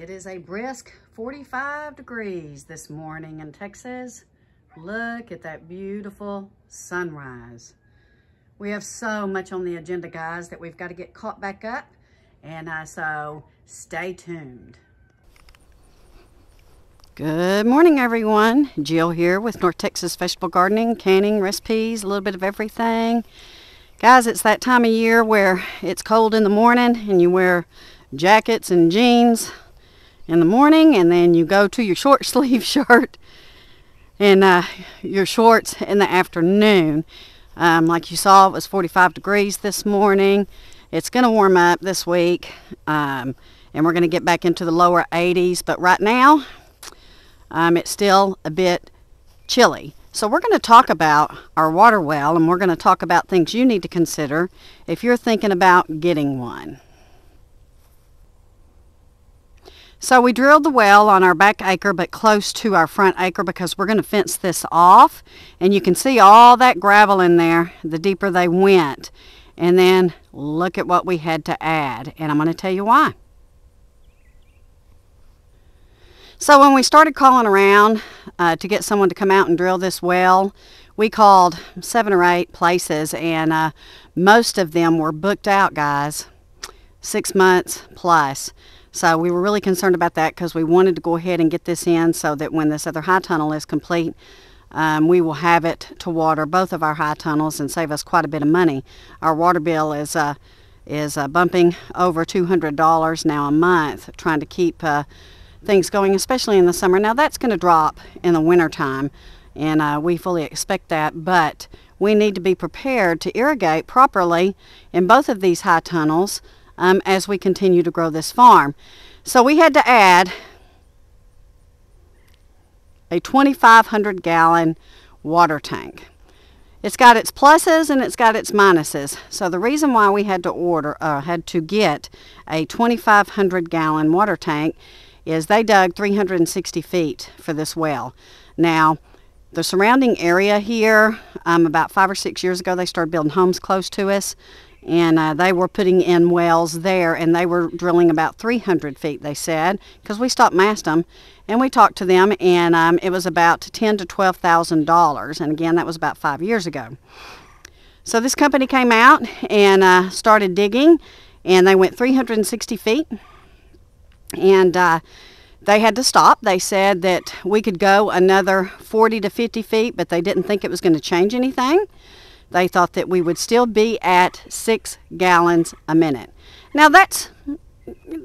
It is a brisk 45 degrees this morning in Texas. Look at that beautiful sunrise. We have so much on the agenda, guys, that we've got to get caught back up. And uh, so stay tuned. Good morning, everyone. Jill here with North Texas Vegetable Gardening, canning, recipes, a little bit of everything. Guys, it's that time of year where it's cold in the morning and you wear jackets and jeans in the morning and then you go to your short sleeve shirt and uh, your shorts in the afternoon. Um, like you saw, it was 45 degrees this morning. It's going to warm up this week um, and we're going to get back into the lower 80s. But right now, um, it's still a bit chilly. So we're going to talk about our water well and we're going to talk about things you need to consider if you're thinking about getting one. So we drilled the well on our back acre but close to our front acre because we're going to fence this off. And you can see all that gravel in there the deeper they went. And then look at what we had to add. And I'm going to tell you why. So when we started calling around uh, to get someone to come out and drill this well, we called seven or eight places and uh, most of them were booked out, guys. Six months plus. So we were really concerned about that because we wanted to go ahead and get this in so that when this other high tunnel is complete, um, we will have it to water both of our high tunnels and save us quite a bit of money. Our water bill is uh, is uh, bumping over $200 now a month trying to keep uh, things going, especially in the summer. Now that's going to drop in the winter time, and uh, we fully expect that, but we need to be prepared to irrigate properly in both of these high tunnels um, as we continue to grow this farm. So we had to add a 2,500 gallon water tank. It's got its pluses and it's got its minuses. So the reason why we had to order, uh, had to get a 2,500 gallon water tank is they dug 360 feet for this well. Now, the surrounding area here, um, about five or six years ago, they started building homes close to us and uh, they were putting in wells there and they were drilling about 300 feet they said because we stopped mast them and we talked to them and um, it was about ten to twelve thousand dollars and again that was about five years ago. So this company came out and uh, started digging and they went 360 feet. And uh, they had to stop. They said that we could go another 40 to 50 feet, but they didn't think it was going to change anything they thought that we would still be at six gallons a minute. Now that's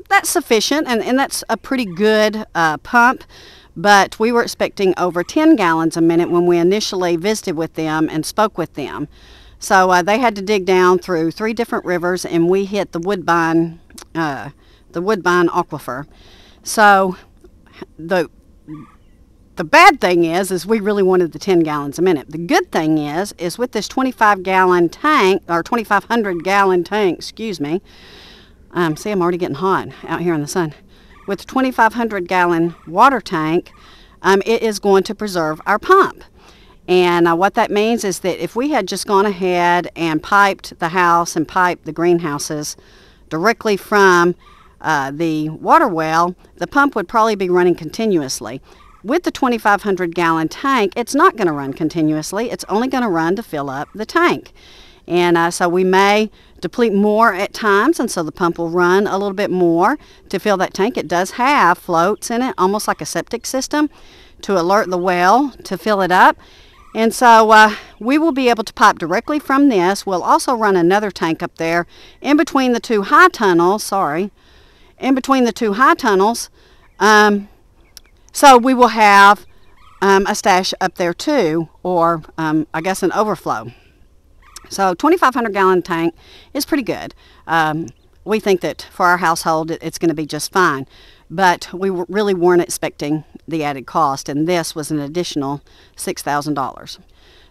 that's sufficient and, and that's a pretty good uh, pump, but we were expecting over 10 gallons a minute when we initially visited with them and spoke with them. So uh, they had to dig down through three different rivers and we hit the Woodbine, uh, the Woodbine Aquifer. So the the bad thing is, is we really wanted the 10 gallons a minute. The good thing is, is with this 25 gallon tank, or 2,500 gallon tank, excuse me, um, see I'm already getting hot out here in the sun. With the 2,500 gallon water tank, um, it is going to preserve our pump. And uh, what that means is that if we had just gone ahead and piped the house and piped the greenhouses directly from uh, the water well, the pump would probably be running continuously. With the 2,500 gallon tank, it's not going to run continuously. It's only going to run to fill up the tank. And uh, so we may deplete more at times, and so the pump will run a little bit more to fill that tank. It does have floats in it, almost like a septic system, to alert the well to fill it up. And so uh, we will be able to pipe directly from this. We'll also run another tank up there in between the two high tunnels, sorry, in between the two high tunnels. Um, so we will have um, a stash up there too, or um, I guess an overflow. So 2,500 gallon tank is pretty good. Um, we think that for our household it's going to be just fine, but we really weren't expecting the added cost, and this was an additional $6,000.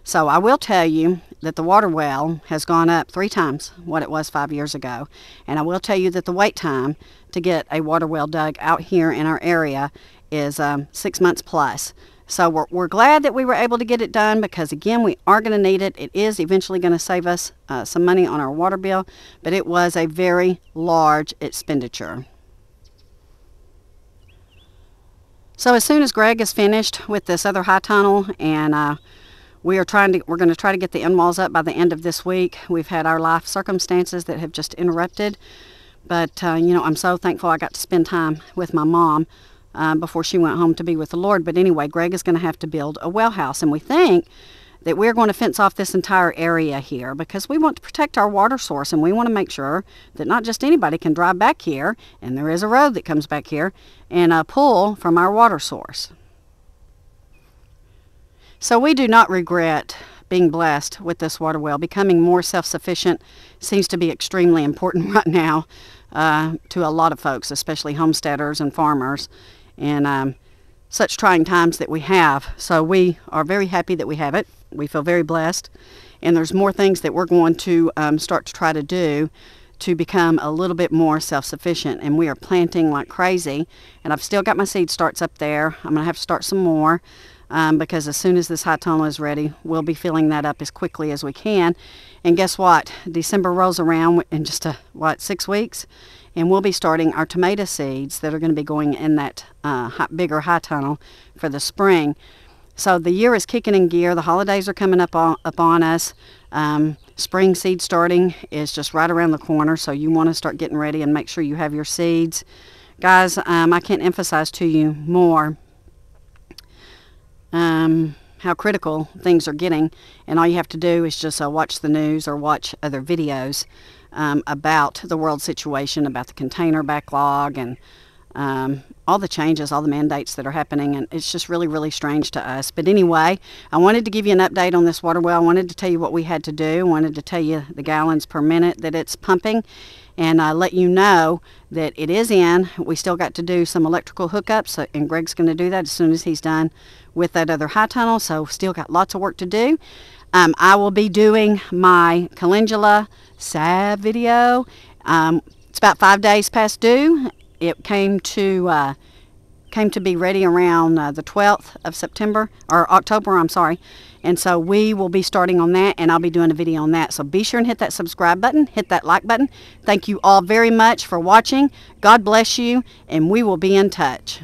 So I will tell you that the water well has gone up three times what it was five years ago. And I will tell you that the wait time to get a water well dug out here in our area is um, six months plus. So we're, we're glad that we were able to get it done because again, we are going to need it. It is eventually going to save us uh, some money on our water bill, but it was a very large expenditure. So as soon as Greg is finished with this other high tunnel and uh, we are trying to we're going to try to get the end walls up by the end of this week. We've had our life circumstances that have just interrupted. But uh, you know, I'm so thankful I got to spend time with my mom um, before she went home to be with the Lord. But anyway, Greg is going to have to build a well house, and we think that we're going to fence off this entire area here because we want to protect our water source and we want to make sure that not just anybody can drive back here, and there is a road that comes back here, and uh, pull from our water source. So we do not regret being blessed with this water well. Becoming more self-sufficient seems to be extremely important right now uh, to a lot of folks, especially homesteaders and farmers. And um, such trying times that we have. So we are very happy that we have it. We feel very blessed. And there's more things that we're going to um, start to try to do to become a little bit more self-sufficient. And we are planting like crazy. And I've still got my seed starts up there. I'm going to have to start some more. Um, because as soon as this high tunnel is ready, we'll be filling that up as quickly as we can. And guess what? December rolls around in just a, what, six weeks? And we'll be starting our tomato seeds that are going to be going in that uh, high, bigger high tunnel for the spring. So the year is kicking in gear. The holidays are coming up on, up on us. Um, spring seed starting is just right around the corner, so you want to start getting ready and make sure you have your seeds. Guys, um, I can't emphasize to you more um, how critical things are getting, and all you have to do is just uh, watch the news or watch other videos um, about the world situation, about the container backlog, and um, all the changes, all the mandates that are happening, and it's just really, really strange to us. But anyway, I wanted to give you an update on this water well. I wanted to tell you what we had to do. I wanted to tell you the gallons per minute that it's pumping, and uh, let you know that it is in. We still got to do some electrical hookups, and Greg's going to do that as soon as he's done with that other high tunnel, so still got lots of work to do. Um, I will be doing my calendula salve video. Um, it's about five days past due. It came to uh, came to be ready around uh, the 12th of September or October. I'm sorry. And so we will be starting on that and I'll be doing a video on that. So be sure and hit that subscribe button, hit that like button. Thank you all very much for watching. God bless you and we will be in touch.